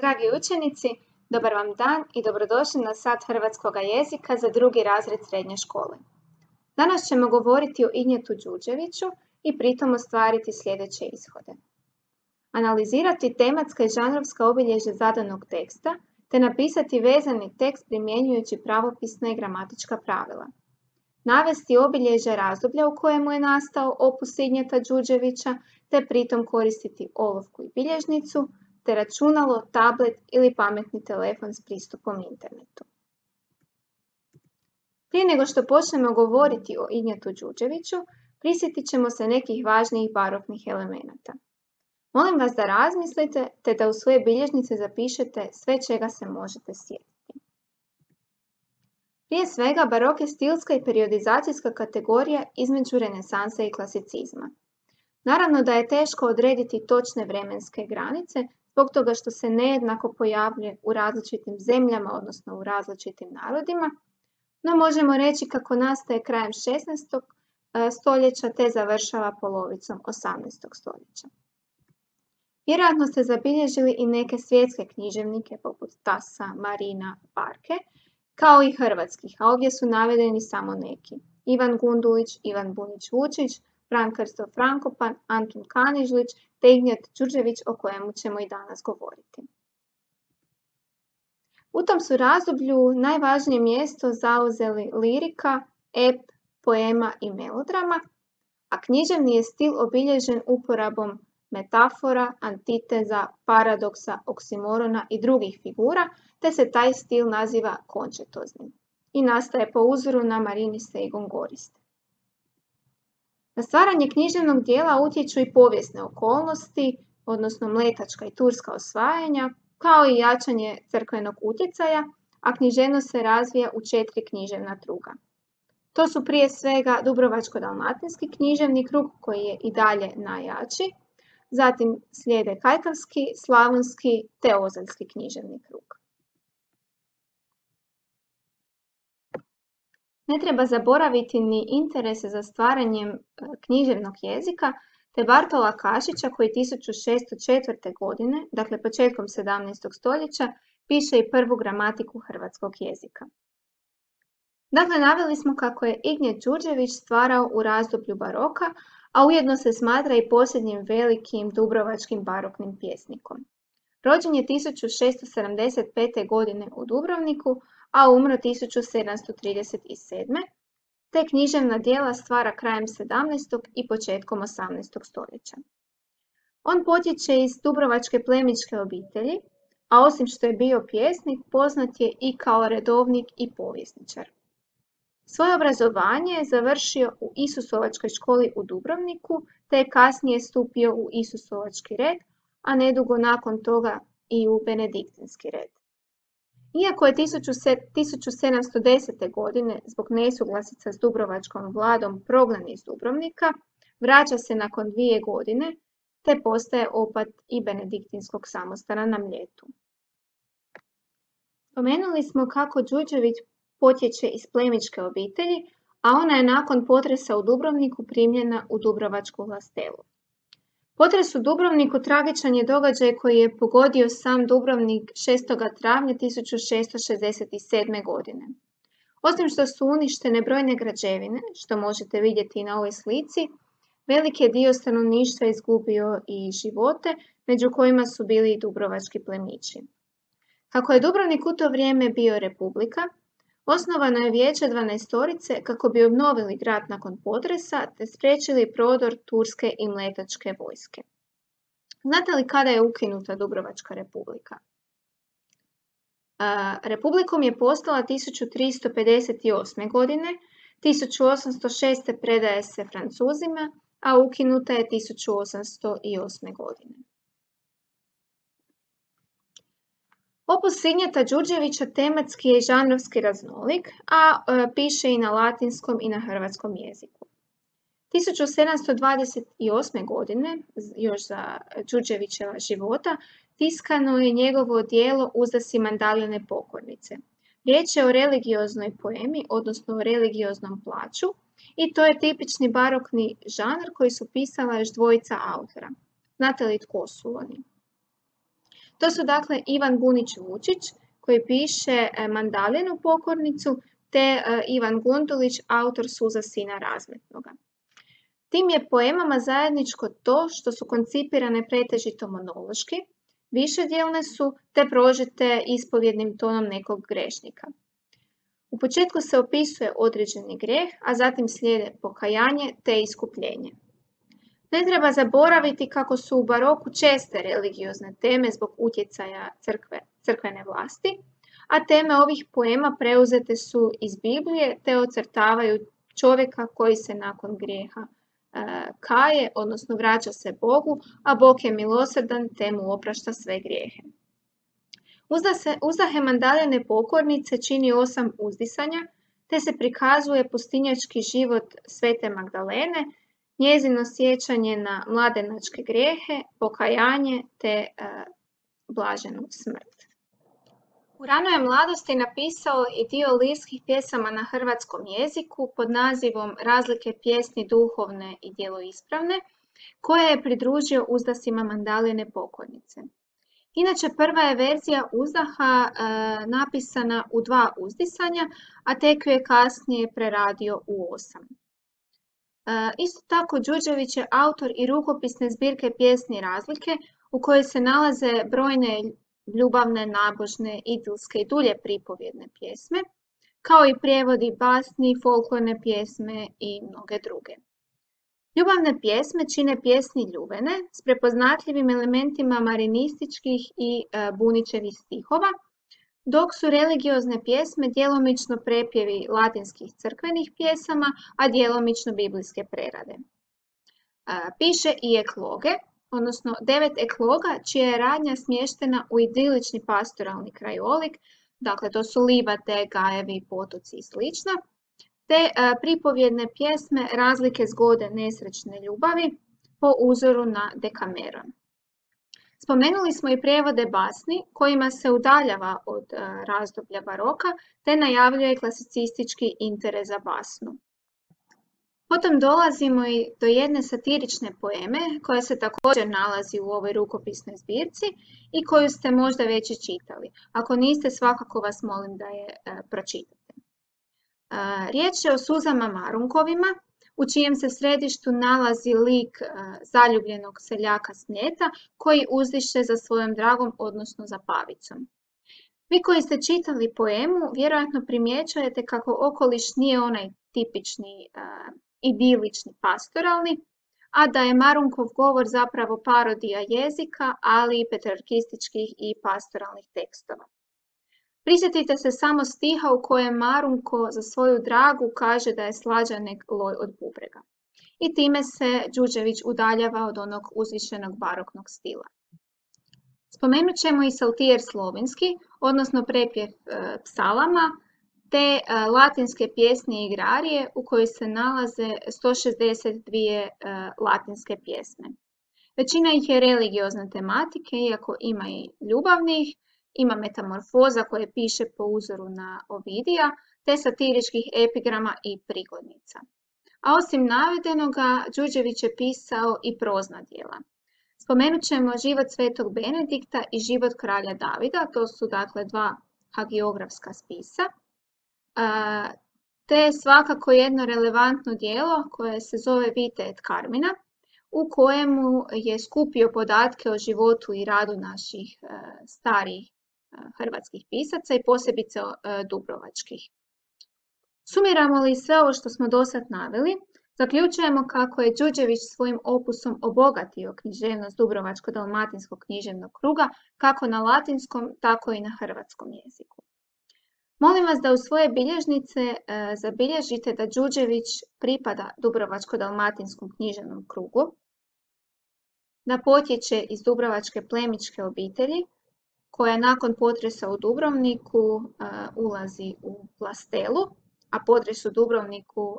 Dragi učenici, dobar vam dan i dobrodošli na sat hrvatskog jezika za drugi razred srednje škole. Danas ćemo govoriti o Injetu Đuđeviću i pritom ostvariti sljedeće ishode. Analizirati tematska i žanrovska obilježja zadanog teksta, te napisati vezani tekst primjenjujući pravopisna i gramatička pravila. Navesti obilježja razdoblja u kojemu je nastao opus Injeta Đuđevića, te pritom koristiti olovku i bilježnicu, te računalo, tablet ili pametni telefon s pristupom internetu. Prije nego što počnemo govoriti o Injetu Đuđeviću, prisjetit ćemo se nekih važnijih baroknih elemenata. Molim vas da razmislite te da u svoje bilježnice zapišete sve čega se možete sjetiti. Prije svega, barok je stilska i periodizacijska kategorija između renesanse i klasicizma. Naravno da je teško odrediti točne vremenske granice, zbog toga što se nejednako pojavljuje u različitim zemljama, odnosno u različitim narodima, no možemo reći kako nastaje krajem 16. E, stoljeća te završava polovicom 18. stoljeća. Vjerojatno ste zabilježili i neke svjetske književnike poput Tasa, Marina, Parke, kao i hrvatskih, a ovdje su navedeni samo neki. Ivan Gundulić, Ivan Bunić-Vučić, Fran Krsto Frankopan, Antun Kanižlić te Ignjet Đurđević o kojemu ćemo i danas govoriti. U tom su razdoblju najvažnije mjesto zauzeli lirika, ep, poema i melodrama, a književni je stil obilježen uporabom metafora, antiteza, paradoksa, oksimorona i drugih figura, te se taj stil naziva končetoznim i nastaje po uzoru na Mariniste i Gongoriste. Na stvaranje književnog dijela utječu i povijesne okolnosti, odnosno mletačka i turska osvajanja, kao i jačanje crkvenog utjecaja, a književnost se razvija u četiri književna druga. To su prije svega Dubrovačko-dalmatinski književni krug koji je i dalje najjači, zatim slijede Kajkavski, Slavonski te Ozaljski književni krug. Ne treba zaboraviti ni interese za stvaranjem e, književnog jezika, te Bartola Kašića koji 1604. godine, dakle početkom 17. stoljeća, piše i prvu gramatiku hrvatskog jezika. Dakle, naveli smo kako je Ignje Đurđević stvarao u razdoblju baroka, a ujedno se smatra i posljednjim velikim dubrovačkim baroknim pjesnikom. Rođen je 1675. godine u Dubrovniku, a umro 1737. Te književna dijela stvara krajem 17. i početkom 18. stoljeća. On potječe iz Dubrovačke plemičke obitelji, a osim što je bio pjesnik, poznat je i kao redovnik i povjesničar. Svoje obrazovanje je završio u Isusovačkoj školi u Dubrovniku, te je kasnije stupio u Isusovački red, a nedugo nakon toga i u Benediktinski red. Iako je 1710. godine zbog nesuglasica s Dubrovačkom vladom prognan iz Dubrovnika, vraća se nakon dvije godine te postaje opat i benediktinskog samostana na Mljetu. Spomenuli smo kako Đuđević potječe iz plemičke obitelji, a ona je nakon potresa u Dubrovniku primljena u Dubrovačku vlastelu. Potres u Dubrovniku tragičan je događaj koji je pogodio sam Dubrovnik 6. travnja 1667. godine. Osim što su uništene brojne građevine, što možete vidjeti na ovoj slici, veliki je dio stanovništva izgubio i živote, među kojima su bili i dubrovački plemići. Kako je Dubrovnik u to vrijeme bio republika, Osnovano je vijeće dvanaestorice kako bi obnovili grad nakon potresa te spriječili prodor turske i mletačke vojske. Znate li kada je ukinuta Dubrovačka republika? Republikom je postala 1358. godine, 1806. predaje se Francuzima, a ukinuta je 1808. godine. Opus Signeta Đurđevića tematski je žanrovski raznolik, a e, piše i na latinskom i na hrvatskom jeziku. 1728. godine, još za Đurđevićeva života, tiskano je njegovo dijelo Uzdasi mandaljene pokornice. Riječ je o religioznoj poemi, odnosno o religioznom plaću, i to je tipični barokni žanr koji su pisala još dvojica autora. Znate li tko su oni? To su dakle Ivan Bunić Vučić koji piše Mandalinu pokornicu te Ivan Gundulić, autor Suza sina razmetnoga. Tim je poemama zajedničko to što su koncipirane pretežito monološki, višedjelne su te prožete ispovjednim tonom nekog grešnika. U početku se opisuje određeni grijeh, a zatim slijede pokajanje te iskupljenje. Ne treba zaboraviti kako su u baroku česte religiozne teme zbog utjecaja crkve, crkvene vlasti, a teme ovih poema preuzete su iz Biblije te ocrtavaju čovjeka koji se nakon grijeha e, kaje, odnosno vraća se Bogu, a Bog je milosrdan te mu oprašta sve grijehe. Uzdahe mandaljane pokornice čini osam uzdisanja, te se prikazuje pustinjački život Svete Magdalene, njezino sjećanje na mladenačke grijehe, pokajanje te e, blaženu smrt. U ranoj mladosti napisao i dio lirskih pjesama na hrvatskom jeziku pod nazivom Razlike pjesni duhovne i djeloispravne, koje je pridružio uzdasima mandaline pokornice. Inače, prva je verzija uzdaha e, napisana u dva uzdisanja, a tek je kasnije preradio u osam. E, isto tako, Đuđević je autor i rukopisne zbirke pjesni razlike u kojoj se nalaze brojne ljubavne, nabožne, idilske i dulje pripovjedne pjesme, kao i prijevodi basni, folklorne pjesme i mnoge druge. Ljubavne pjesme čine pjesni ljubene s prepoznatljivim elementima marinističkih i e, buničevih stihova, dok su religiozne pjesme djelomično prepjevi latinskih crkvenih pjesama, a djelomično biblijske prerade. Piše i ekloge, odnosno devet ekloga čija je radnja smještena u idilični pastoralni krajolik, dakle to su livate, gajevi, potoci i slično, te pripovjedne pjesme razlike zgode nesrećne ljubavi po uzoru na Dekameron. Spomenuli smo i prijevode basni kojima se udaljava od e, razdoblja baroka te najavljuje klasicistički interes za basnu. Potom dolazimo i do jedne satirične poeme koja se također nalazi u ovoj rukopisnoj zbirci i koju ste možda već i čitali. Ako niste, svakako vas molim da je e, pročitate. Riječ je o Suzama Marunkovima, u čijem se središtu nalazi lik zaljubljenog seljaka Snijeta koji uzdiše za svojom dragom, odnosno za pavicom. Vi koji ste čitali poemu, vjerojatno primjećujete kako okoliš nije onaj tipični idilični pastoralni, a da je Marunkov govor zapravo parodija jezika, ali i petrarkističkih i pastoralnih tekstova. Prisjetite se samo stiha u kojem Marunko za svoju dragu kaže da je slađanek loj od bubrega. I time se Đuđević udaljava od onog uzvišenog baroknog stila. Spomenut ćemo i saltijer slovenski, odnosno prepjev e, psalama, te e, latinske pjesne i igrarije u kojoj se nalaze 162 e, latinske pjesme. Većina ih je religiozne tematike, iako ima i ljubavnih, ima metamorfoza koje piše po uzoru na Ovidija, te satiričkih epigrama i prigodnica. A osim navedenoga, Đuđević je pisao i prozna dijela. Spomenut ćemo život svetog Benedikta i život kralja Davida, to su dakle dva hagiografska spisa, te svakako jedno relevantno dijelo koje se zove Vite et Carmina, u kojemu je skupio podatke o životu i radu naših e, starijih hrvatskih pisaca i posebice dubrovačkih. Sumiramo li sve ovo što smo do sad naveli, zaključujemo kako je Đuđević svojim opusom obogatio književnost Dubrovačko-dalmatinskog književnog kruga kako na latinskom, tako i na hrvatskom jeziku. Molim vas da u svoje bilježnice e, zabilježite da Đuđević pripada Dubrovačko-dalmatinskom književnom krugu, da potječe iz Dubrovačke plemičke obitelji, koja nakon potresa u Dubrovniku ulazi u Plastelu, a potres u Dubrovniku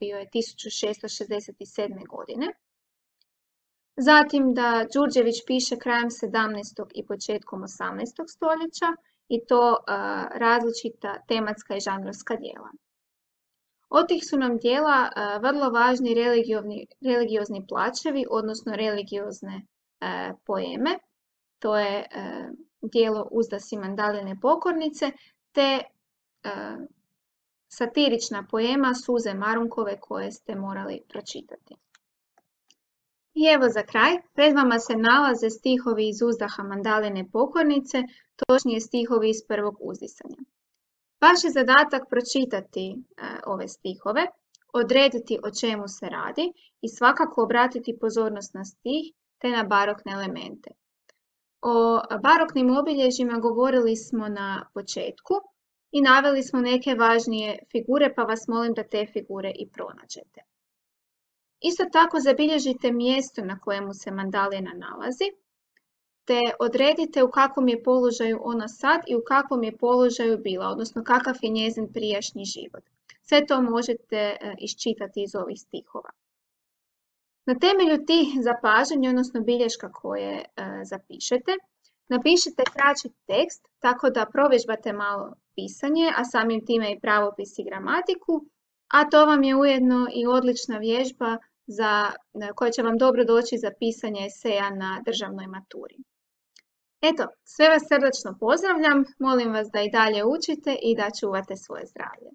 bio je 1667. godine. Zatim da Đurđević piše krajem 17. i početkom 18. stoljeća i to različita tematska i žanrovska dijela. Od tih su nam dijela vrlo važni religiozni plaćevi, odnosno religiozne poeme, to je dijelo Uzdasi mandaline pokornice, te satirična poema Suze Marunkove koje ste morali pročitati. I evo za kraj, pred vama se nalaze stihovi iz uzdaha mandaline pokornice, točnije stihovi iz prvog uzdisanja. Vaš je zadatak pročitati e, ove stihove, odrediti o čemu se radi i svakako obratiti pozornost na stih te na barokne elemente. O baroknim obilježjima govorili smo na početku i naveli smo neke važnije figure, pa vas molim da te figure i pronađete. Isto tako zabilježite mjesto na kojemu se mandalina nalazi, te odredite u kakvom je položaju ona sad i u kakvom je položaju bila, odnosno kakav je njezin prijašnji život. Sve to možete e, iščitati iz ovih stihova. Na temelju tih zapažanja, odnosno bilješka koje e, zapišete, napišite kraći tekst tako da provježbate malo pisanje, a samim time i pravopis i gramatiku, a to vam je ujedno i odlična vježba za, koja će vam dobro doći za pisanje eseja na državnoj maturi. Eto, sve vas srdačno pozdravljam, molim vas da i dalje učite i da čuvate svoje zdravlje.